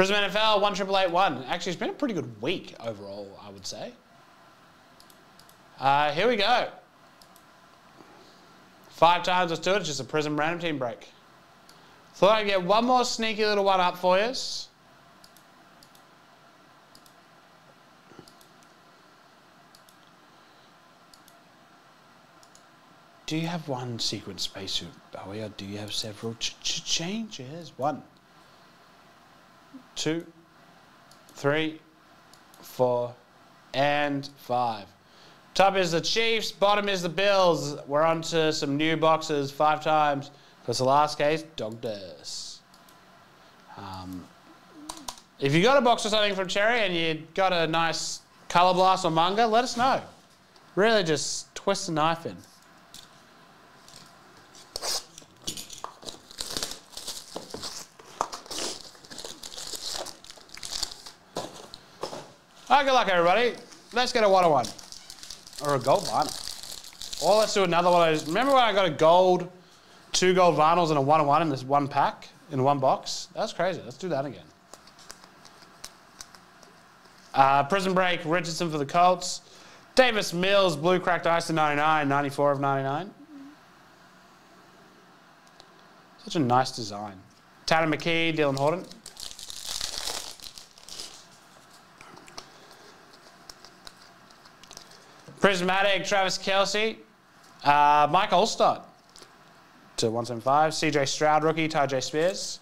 Prizm NFL, 1881. Actually, it's been a pretty good week overall, I would say. Uh, here we go. Five times, let's do it. It's just a Prizm random team break. Thought I'd get one more sneaky little one up for you. Do you have one secret spacesuit, Bowie, or do you have several ch ch changes? One, two, three, four, and five. Top is the Chiefs, bottom is the Bills. We're on to some new boxes five times. Because the last case, Dog. Um, if you got a box or something from Cherry and you got a nice Color Blast or manga, let us know. Really just twist the knife in. Right, good luck, everybody. Let's get a one one or a gold vinyl. Or let's do another one. Remember when I got a gold, two gold vinyls and a one one in this one pack, in one box? That's crazy. Let's do that again. Uh, Prison Break, Richardson for the Colts. Davis Mills, Blue Cracked Ice to 99, 94 of 99. Such a nice design. Tanner McKee, Dylan Horton. Prismatic, Travis Kelce, Uh, Mike Olstad to 175. CJ Stroud, rookie, Tyjae Spears.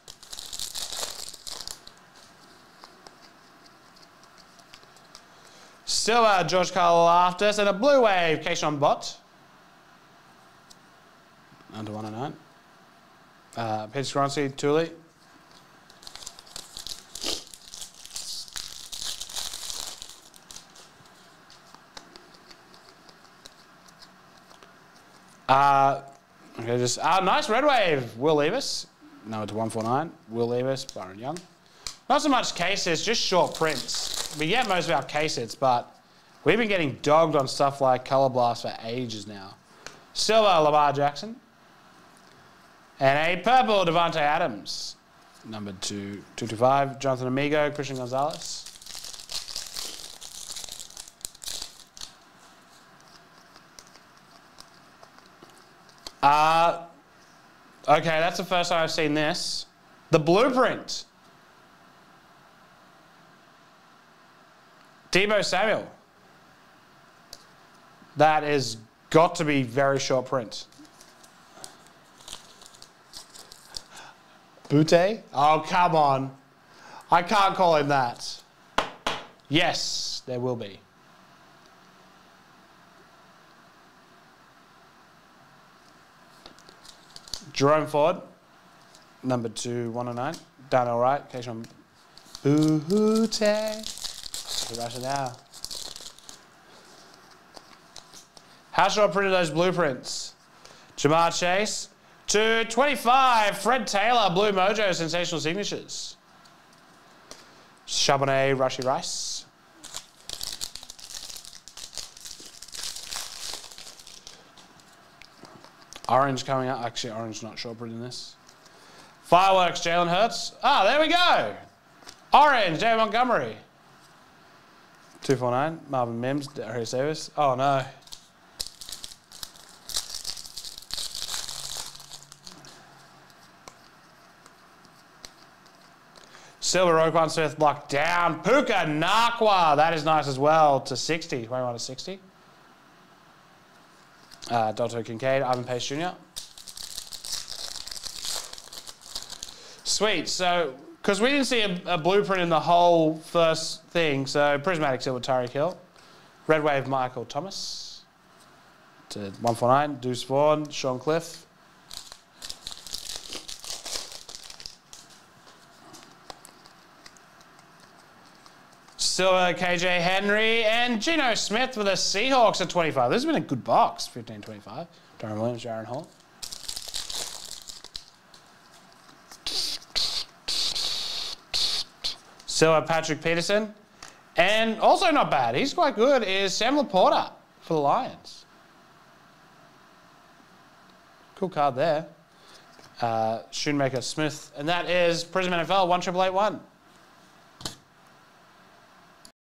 Silver, George Carl Karlaftis, and a blue wave, Kayshon Bott. Under 109. Uh, Skoronski, Thule. Uh, okay, just uh, nice red wave. Will Levis, No, it's 149. Will Levis, Byron Young. Not so much cases, just short prints. We get most of our case hits, but we've been getting dogged on stuff like Color Blast for ages now. Silver, Lamar Jackson. And a purple, Davante Adams. Number two, 225, Jonathan Mingo, Christian Gonzalez. Uh, okay, that's the first time I've seen this. The blueprint. Deebo Samuel. That is got to be very short print. Butte? Oh, come on. I can't call him that. Yes, there will be. Jerome Ford, number two, 109. Darnell Wright, Kayshon Boutte. Russia now. How should I print those blueprints? Ja'Marr Chase. To 25, Fred Taylor, Blue Mojo, Sensational Signatures. Charbonnet, Rashee Rice. Orange coming up. Actually, orange not short printing this. Fireworks, Jalen Hurts. Ah, there we go. Orange, David Montgomery. 249, Marvin Mims, Darius Davis. Oh no. Silver Roquan Smith blocked down. Puka Nacua. That is nice as well to 60. 21 to 60. Uh, Dalton Kincaid, Ivan Pace Jr. Sweet. So, because we didn't see a, a, blueprint in the whole first thing, so Prismatic Silver Tyreek Hill. Red Wave Michael Thomas. To 149, Deuce Vaughn, Sean Cliff. Silver, KJ Henry, and Geno Smith for the Seahawks at 25. This has been a good box, 15-25. Darren Williams, Jaren Hall. Silver, Patrick Peterson. And also not bad, he's quite good, is Sam LaPorta for the Lions. Cool card there. Uh, Schoonmaker Smith. And that is Prizm NFL 1881.